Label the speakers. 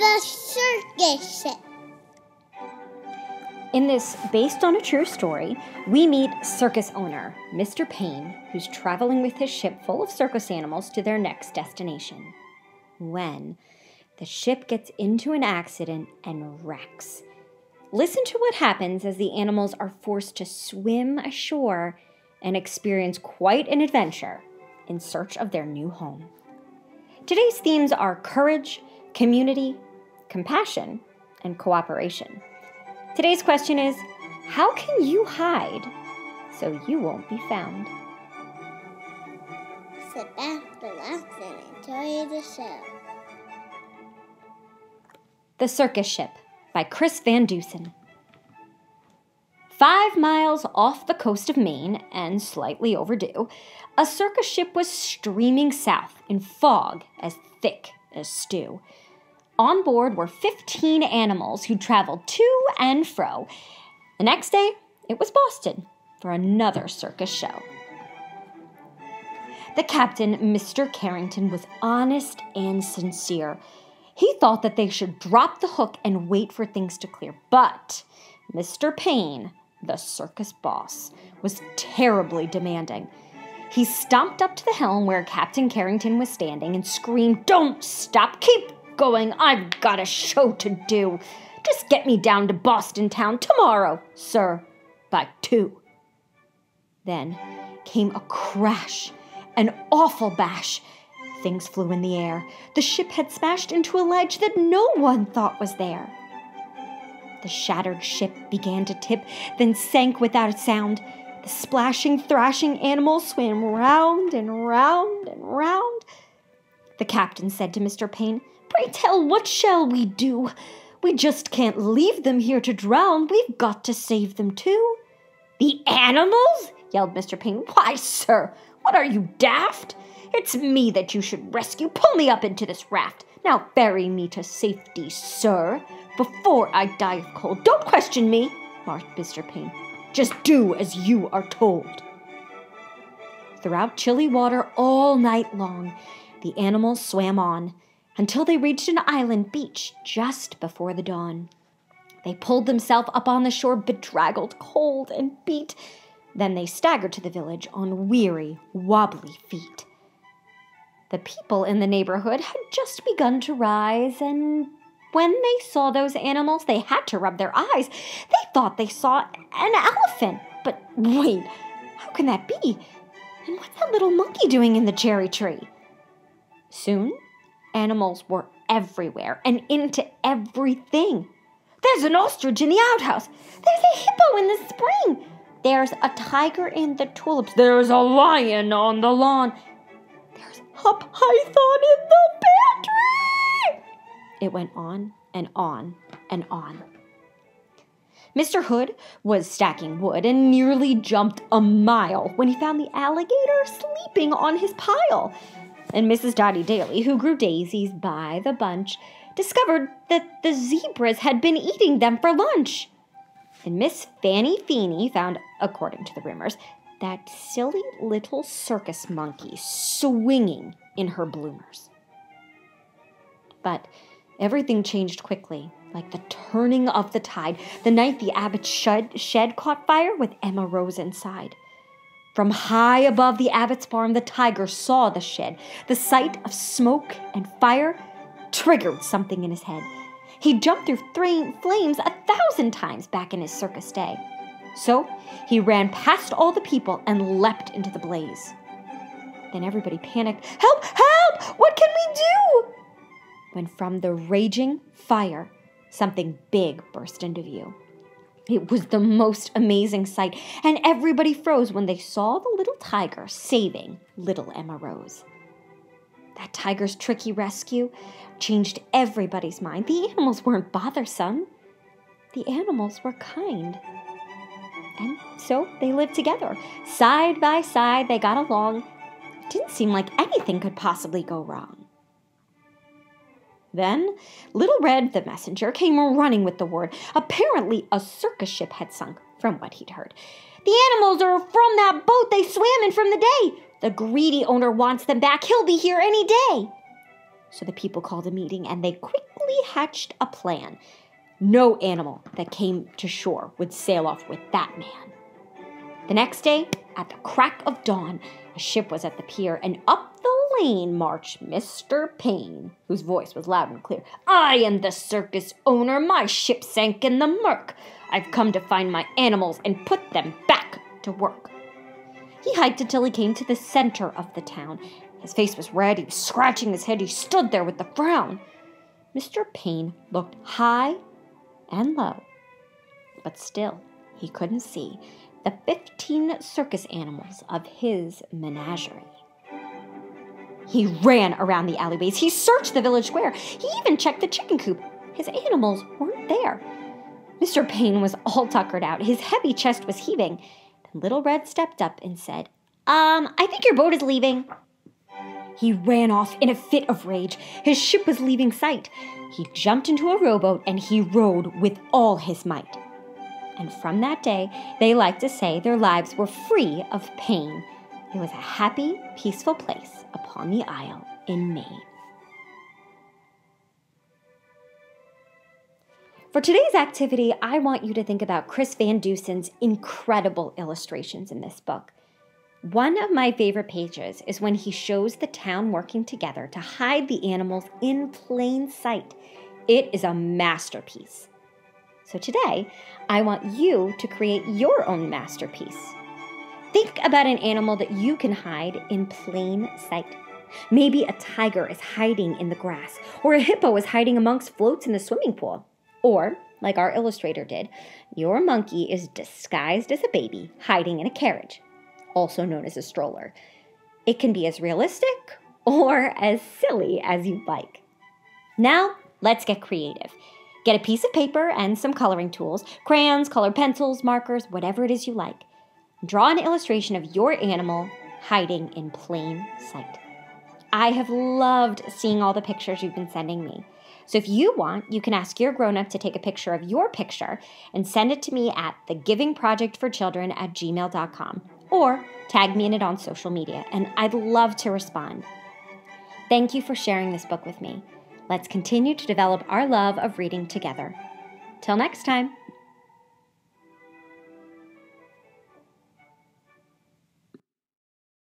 Speaker 1: The circus.
Speaker 2: In this based on a true story, we meet circus owner Mr. Payne, who's traveling with his ship full of circus animals to their next destination. When the ship gets into an accident and wrecks. Listen to what happens as the animals are forced to swim ashore and experience quite an adventure in search of their new home. Today's themes are courage, community, compassion, and cooperation. Today's question is How can you hide so you won't be found?
Speaker 1: Sit back, relax, and enjoy the show.
Speaker 2: The Circus Ship by Chris Van Dusen. Five miles off the coast of Maine, and slightly overdue, a circus ship was streaming south in fog as thick as stew. On board were 15 animals who traveled to and fro. The next day, it was Boston for another circus show. The captain, Mr. Carrington, was honest and sincere. He thought that they should drop the hook and wait for things to clear. But Mr. Payne, the circus boss, was terribly demanding. He stomped up to the helm where Captain Carrington was standing and screamed, Don't stop! Keep going. I've got a show to do. Just get me down to Boston town tomorrow, sir, by two. Then came a crash, an awful bash. Things flew in the air. The ship had smashed into a ledge that no one thought was there. The shattered ship began to tip, then sank without a sound. The splashing, thrashing animals swam round and round and round. The captain said to Mr. Payne, Pray tell, what shall we do? We just can't leave them here to drown. We've got to save them too. The animals? yelled Mr. Payne. Why, sir, what are you, daft? It's me that you should rescue. Pull me up into this raft. Now ferry me to safety, sir, before I die of cold. Don't question me, marked Mr. Payne. Just do as you are told. Throughout chilly water all night long, the animals swam on until they reached an island beach just before the dawn. They pulled themselves up on the shore, bedraggled, cold, and beat. Then they staggered to the village on weary, wobbly feet. The people in the neighborhood had just begun to rise, and when they saw those animals, they had to rub their eyes. They thought they saw an elephant. But wait, how can that be? And what's that little monkey doing in the cherry tree? Soon Animals were everywhere and into everything. There's an ostrich in the outhouse. There's a hippo in the spring. There's a tiger in the tulips. There's a lion on the lawn. There's a python in the pantry. It went on and on and on. Mr. Hood was stacking wood and nearly jumped a mile when he found the alligator sleeping on his pile and Mrs. Dotty Daly, who grew daisies by the bunch, discovered that the zebras had been eating them for lunch. And Miss Fanny Feeney found, according to the rumors, that silly little circus monkey swinging in her bloomers. But everything changed quickly, like the turning of the tide, the night the Abbott shed, shed caught fire with Emma Rose inside. From high above the Abbott's farm, the tiger saw the shed. The sight of smoke and fire triggered something in his head. He jumped through three flames a thousand times back in his circus day. So he ran past all the people and leapt into the blaze. Then everybody panicked. Help! Help! What can we do? When from the raging fire, something big burst into view. It was the most amazing sight, and everybody froze when they saw the little tiger saving little Emma Rose. That tiger's tricky rescue changed everybody's mind. The animals weren't bothersome, the animals were kind. And so they lived together. Side by side, they got along. It didn't seem like anything could possibly go wrong. Then Little Red the messenger came running with the word. Apparently, a circus ship had sunk, from what he'd heard. The animals are from that boat they swam in from the day. The greedy owner wants them back. He'll be here any day. So the people called a meeting and they quickly hatched a plan. No animal that came to shore would sail off with that man. The next day, at the crack of dawn, a ship was at the pier, and up marched Mr. Payne, whose voice was loud and clear. I am the circus owner. My ship sank in the murk. I've come to find my animals and put them back to work. He hiked until he came to the center of the town. His face was red. He was scratching his head. He stood there with a frown. Mr. Payne looked high and low, but still he couldn't see the 15 circus animals of his menagerie. He ran around the alleyways. He searched the village square. He even checked the chicken coop. His animals weren't there. Mr. Payne was all tuckered out. His heavy chest was heaving. Then Little Red stepped up and said, Um, I think your boat is leaving. He ran off in a fit of rage. His ship was leaving sight. He jumped into a rowboat and he rowed with all his might. And from that day, they like to say their lives were free of pain. It was a happy, peaceful place upon the Isle in Maine. For today's activity, I want you to think about Chris Van Dusen's incredible illustrations in this book. One of my favorite pages is when he shows the town working together to hide the animals in plain sight. It is a masterpiece. So today, I want you to create your own masterpiece. Think about an animal that you can hide in plain sight. Maybe a tiger is hiding in the grass, or a hippo is hiding amongst floats in the swimming pool. Or, like our illustrator did, your monkey is disguised as a baby hiding in a carriage, also known as a stroller. It can be as realistic or as silly as you like. Now, let's get creative. Get a piece of paper and some coloring tools crayons, colored pencils, markers, whatever it is you like. Draw an illustration of your animal hiding in plain sight. I have loved seeing all the pictures you've been sending me. So if you want, you can ask your grown up to take a picture of your picture and send it to me at thegivingprojectforchildren at gmail.com or tag me in it on social media, and I'd love to respond. Thank you for sharing this book with me. Let's continue to develop our love of reading together. Till next time.